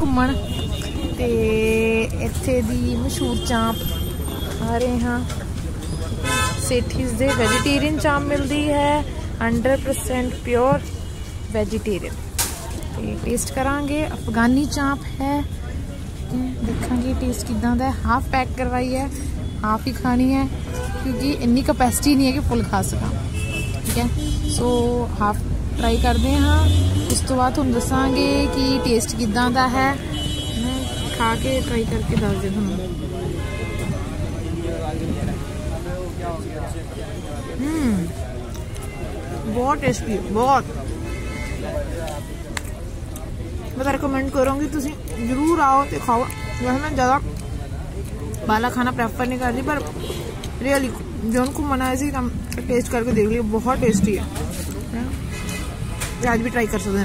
ਘੁੰਮਣ। ਤੇ ਇੱਥੇ ਦੀ ਮਸ਼ਹੂਰ ਚਾਂਪ ਆ ਰਹੇ ਹਾਂ। ਸੇਠੀਸ ਦੇ ਵੈਜੀਟੇਰੀਅਨ ਚਾਂਪ ਮਿਲਦੀ ਹੈ। 100% ਪਿਓਰ ਵੈਜੀਟੇਰੀਅਨ ਤੇ ਟੇਸਟ ਕਰਾਂਗੇ। ਅਫਗਾਨੀ ਚਾਂਪ ਹੈ। ਦੇਖਾਂਗੇ ਟੇਸਟ ਕਿਦਾਂ ਦਾ ਹੈ। ਹਾਫ ਪੈਕ ਕਰਵਾਈ ਹੈ। ਹਾਫ ਹੀ ਖਾਣੀ ਹੈ। ਕਿਉਂਕਿ ਇੰਨੀ ਕਪੈਸਿਟੀ ਨਹੀਂ ਹੈ ਕਿ ਫੁੱਲ ਖਾ ਸਕਾਂ। ਠੀਕ ਹੈ। ਸੋ ਹਾਫ ਟਰਾਈ ਕਰਦੇ ਹਾਂ ਉਸ ਤੋਂ ਬਾਅਦ ਤੁਹਾਨੂੰ ਦੱਸਾਂਗੇ ਕਿ ਟੇਸਟ ਕਿਦਾਂ ਦਾ ਹੈ ਮੈਂ ਖਾ ਕੇ ਟਰਾਈ ਕਰਕੇ ਦੱਸ ਦੇ ਤੁਹਾਨੂੰ ਹਮ ਬਹੁਤ ਟੇਸਟੀ ਬਹੁਤ मैं तो रिकमेंड करूँगी ਤੁਸੀਂ ਜ਼ਰੂਰ ਆਓ ਤੇ ਖਾਓ ਵੈਸੇ ਮੈਂ ਜ਼ਿਆਦਾ ਬਾਲਾ ਖਾਣਾ ਪ੍ਰੈਫਰ ਨਹੀਂ ਕਰਦੀ ਪਰ ਰੀਅਲੀ ਜੋਨ ਘੁੰਮਣ ਆਏ ਸੀ ਤਾਂ ਟੇਸਟ ਕਰਕੇ ਦੇਖ ਲਿਓ ਬਹੁਤ ਟੇਸਟੀ ਹੈ ਤੇ ਅੱਜ ਵੀ ਟਰਾਈ ਕਰ ਸਕਦੇ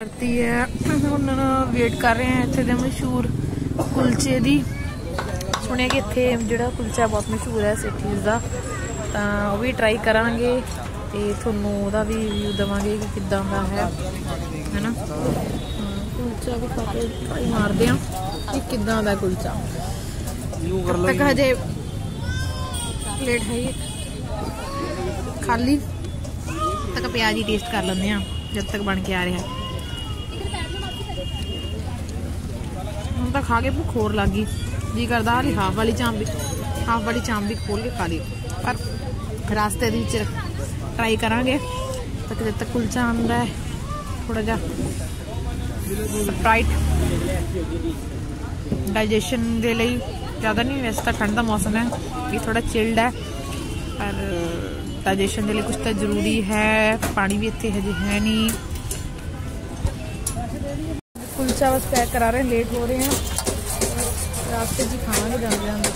ਕਰਤੀ ਹੈ। ਹੁਣ ਵੇਟ ਕਰ ਰਹੇ ਹਾਂ ਇੱਥੇ ਦੇ ਮਸ਼ਹੂਰ ਕੁਲਚੇ ਦੀ। ਸੁਣਿਆ ਕਿ ਇੱਥੇ ਜਿਹੜਾ ਕੁਲਚਾ ਬਹੁਤ ਮਸ਼ਹੂਰ ਹੈ ਸਿਟੀਜ਼ ਦਾ, ਤਾਂ ਉਹ ਵੀ ਟਰਾਈ ਕਰਾਂਗੇ ਤੇ ਤੁਹਾਨੂੰ ਉਹਦਾ ਵੀ ਰਿਵਿਊ ਦਵਾਂਗੇ ਕਿ ਕਿੱਦਾਂ ਦਾ ਹੈ। ਹੈਨਾ? ਕੁਲਚਾ ਵੀ ਖਾ ਕੇ ਟਰਾਈ ਮਾਰਦੇ ਆ ਕਿ ਕਿੱਦਾਂ ਦਾ ਕੁਲਚਾ। ਤੱਕ ਹਜੇ ਪਲੇਟ ਹੈ ਖਾਲੀ। ਤੱਕ ਪਿਆਜ਼ ਹੀ ਟੇਸਟ ਕਰ ਲੈਂਦੇ ਆ ਜਦ ਤੱਕ ਬਣ ਕੇ ਆ ਰਿਹਾ। ਹੁਣ ਤਾਂ ਖਾ ਕੇ ਭੁੱਖ ਹੋਰ ਲੱਗ ਗਈ। ਜੀ ਕਰਦਾ ਹਾਲੀ ਹਾਫ ਵਾਲੀ ਚਾਂਪ ਵੀ ਹਾਫ ਵਾਲੀ ਚਾਂਪ ਵੀ ਖੋਲ ਕੇ ਖਾ ਲਈ। ਪਰ ਰਾਸਤੇ ਦੇ ਵਿੱਚ ਟਰਾਈ ਕਰਾਂਗੇ ਤੱਕ ਜਦ ਤੱਕ ਕੁਲਚਾ ਆਉਂਦਾ ਹੈ ਥੋੜਾ ਜਿਹਾ ਸਪਰਾਈਟ ਡਾਈਜੈਸ਼ਨ ਦੇ ਲਈ ਜ਼ਿਆਦਾ ਨਹੀਂ, ਵੈਸੇ ਤਾਂ ਠੰਡ ਦਾ ਮੌਸਮ ਹੈ, ਇਹ ਥੋੜਾ ਚਿਲਡ ਹੈ, ਪਰ ਡਾਈਜੈਸ਼ਨ ਦੇ ਲਈ ਕੁਝ ਤਾਂ ਜ਼ਰੂਰੀ ਹੈ, ਪਾਣੀ ਵੀ ਇੱਥੇ ਹਜੇ ਹੈ ਨਹੀਂ। ਕੁਲਚਾ ਬਸ ਪੈਕ ਕਰਾ ਰਹੇ ਲੇਟ ਹੋ ਰਹੇ ਹਾਂ ਰਾਸਤੇ 'ਚ ਖਾਵਾਂਗੇ ਜਾਂਦੇ ਜਾਂਦੇ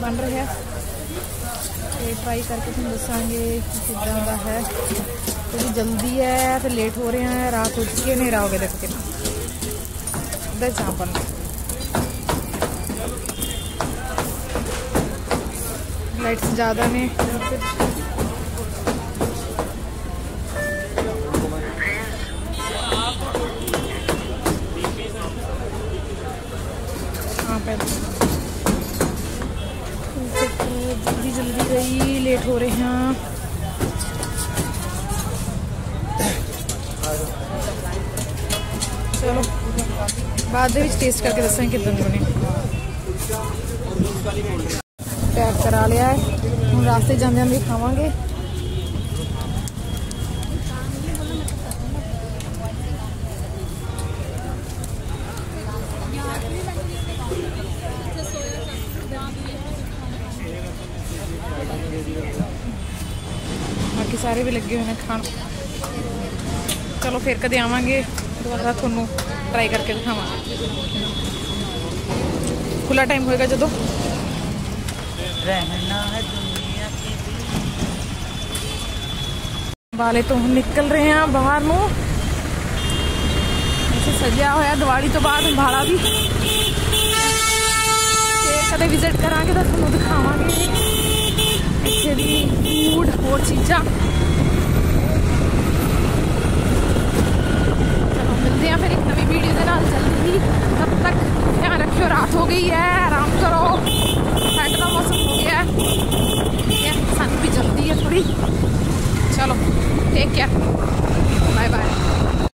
ਬਣ ਰਿਹਾ। ਤੇ ਟਰਾਈ ਕਰਕੇ ਤੁਹਾਨੂੰ ਦੱਸਾਂਗੇ ਕਿ ਕਿੱਦਾਂ ਦਾ ਹੈ। ਥੋੜੀ ਜਲਦੀ ਹੈ ਤੇ ਲੇਟ ਹੋ ਰਹੇ ਹਾਂ ਰਾਤ ਹੋ ਚੁੱਕੀ ਹੈ ਹਨੇਰਾ ਹੋ ਗਿਆ ਦੇਖੋ ਕਿੰਨਾ। ਦਾ ਚਾਪਨ ਲਾਈਟਸ लाइट्स ज़्यादा नहीं। जल्दी जल्दी गई लेट हो रहे हैं। चलो, बाद टेस्ट करके दसा कि ਪੈਕ ਕਰਾ ਲਿਆ ਹੈ। ਹੁਣ ਰਾਸਤੇ ਜਾਂਦੇ ਜਾਂਦੇ ਖਾਵਾਂਗੇ। ਬਾਕੀ ਸਾਰੇ ਵੀ ਲੱਗੇ ਹੋਏ ਨੇ ਖਾਣ। ਚਲੋ ਫਿਰ ਕਦੇ ਆਵਾਂਗੇ। ਦੁਬਾਰਾ ਤੁਹਾਨੂੰ ਟਰਾਈ ਕਰਕੇ ਦਿਖਾਵਾਂਗੇ। ਖੁੱਲਾ ਟਾਈਮ ਹੋਏਗਾ ਜਦੋਂ। रहना है दुनिया की वाले तो हम निकल रहे हैं बाहर में सजा होया दिवाली तो बाद भाड़ा भी। कद विज़िट करा तो दिखावे